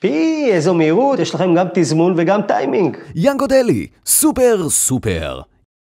פי, איזו מהירות, יש לכם גם תזמון וגם טיימינג. ינגו דלי, סופר סופר.